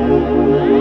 Música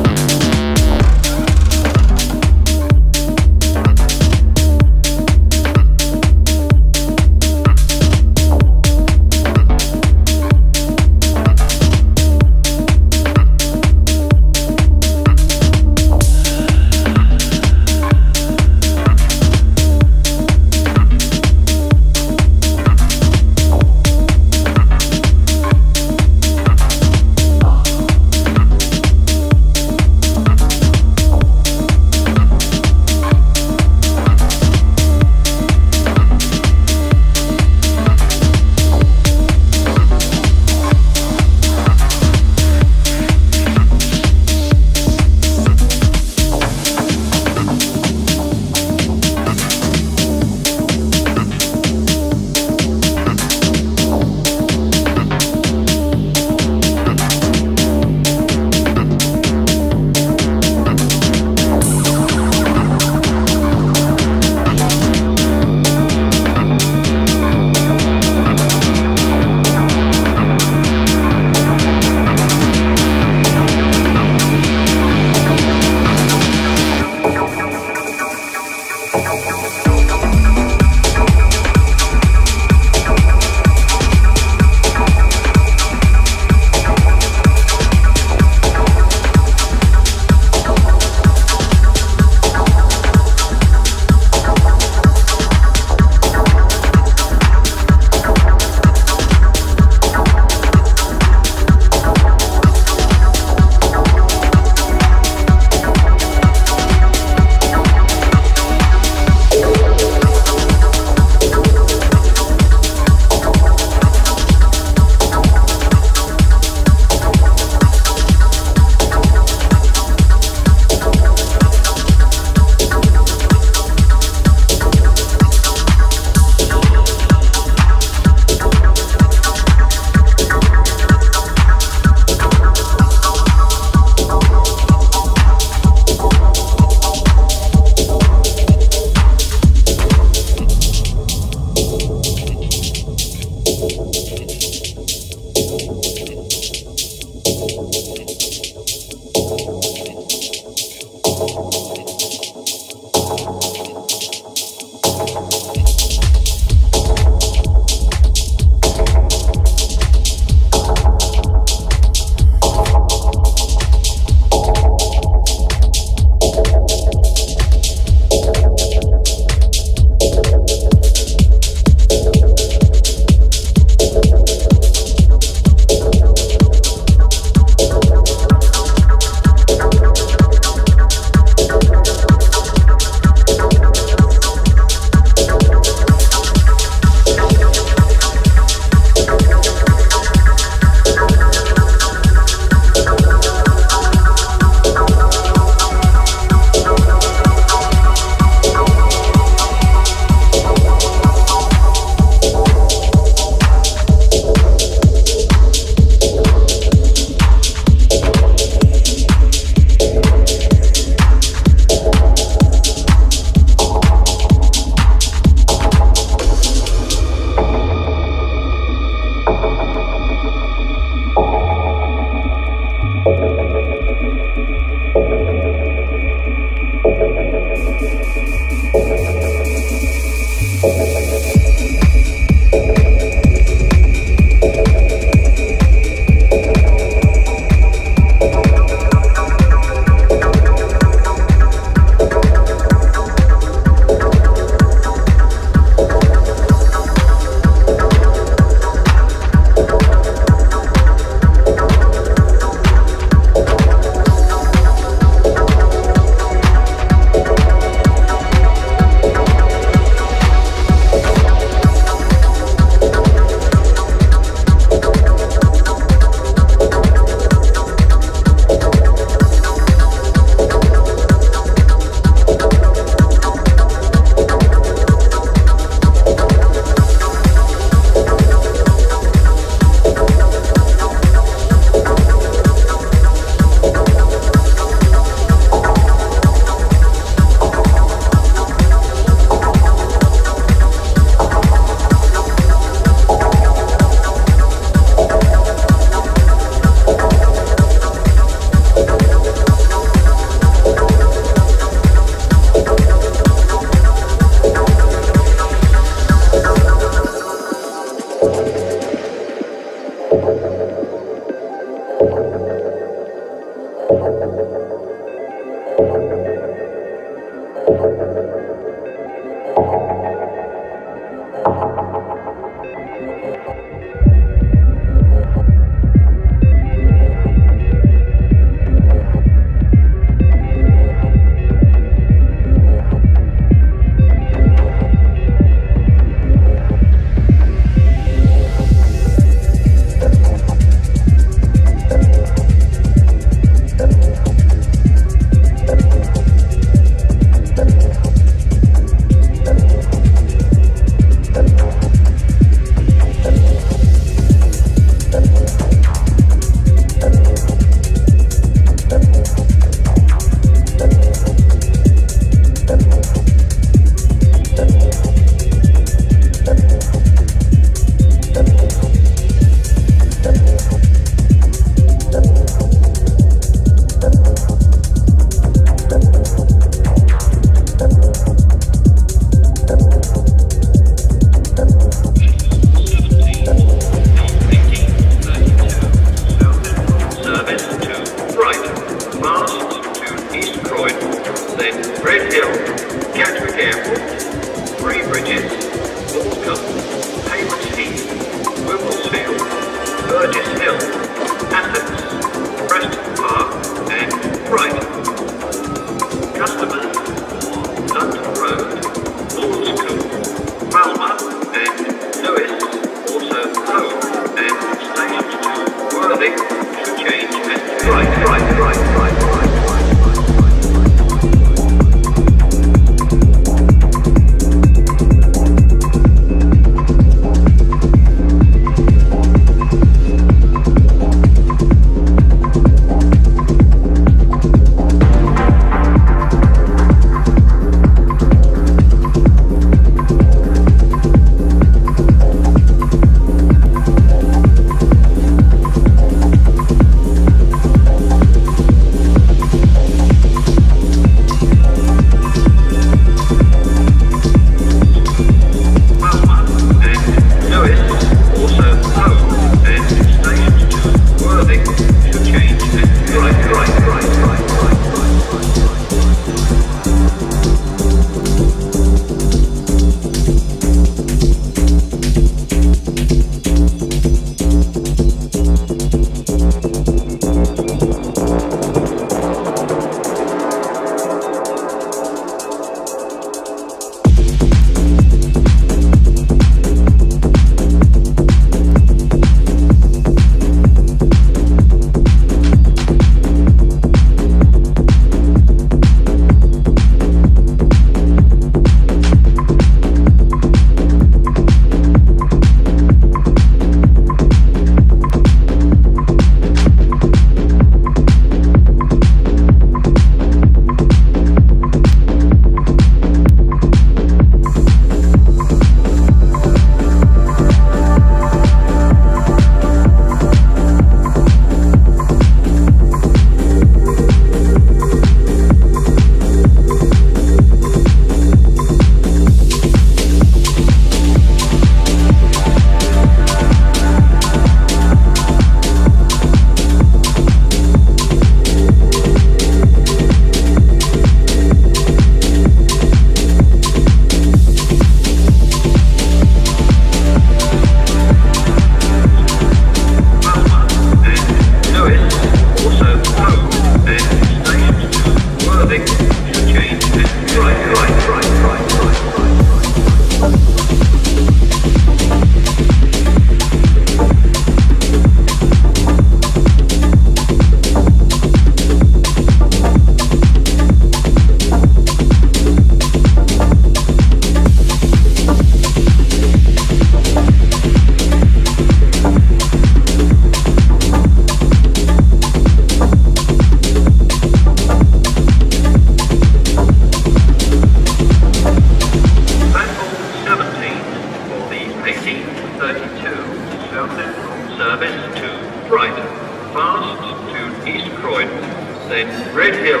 Brighton, fast to East Croydon, then Redhill,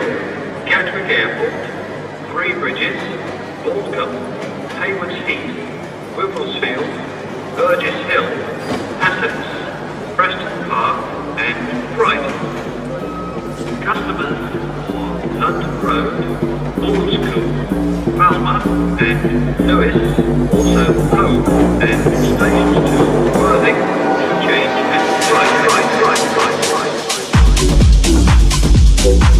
Gatwick Airport, Three Bridges, Balcombe, Haywards Heath, Wivelsfield, Burgess Hill, Hassocks, Preston Park and Brighton. Customers on London Road, Balls Falmer and Lewes, also Hove and stations to Worthing.